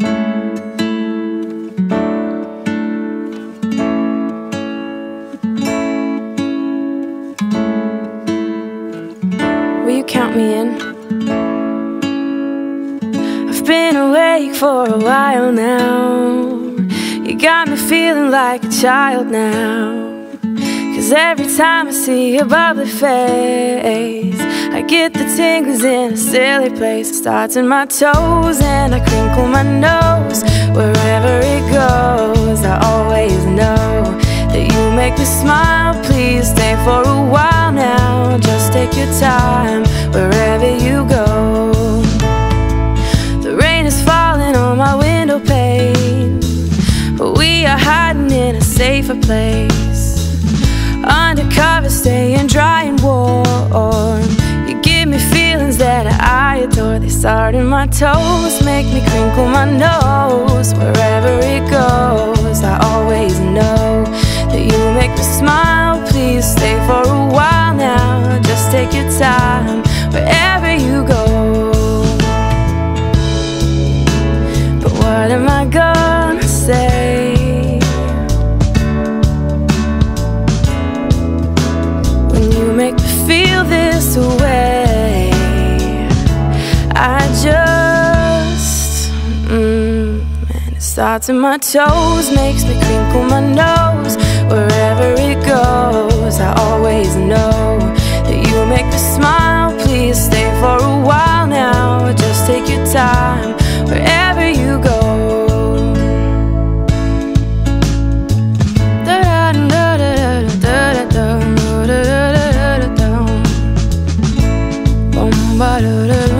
Will you count me in? I've been awake for a while now. You got me feeling like a child now. Cause every time I see your bubbly face, I get the tingles in a silly place. Starts in my toes and I crinkle my nose. Wherever it goes, I always know that you make me smile. Please stay for a while now. Just take your time wherever you go. The rain is falling on my window pane, but we are hiding in a safer place. Undercover, staying dry and warm. You give me feelings that I adore. They start in my toes, make me crinkle my nose. Wherever starts in my toes, makes me crinkle my nose. Wherever it goes, I always know that you make me smile. Please stay for a while now. Just take your time wherever you go. I've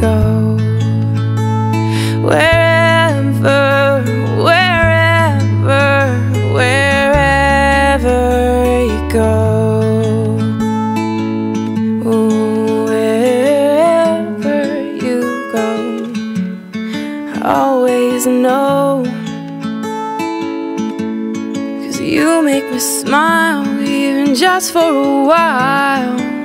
go. Wherever, wherever, wherever you go. Wherever you go, I always know. Cause you make me smile, even just for a while.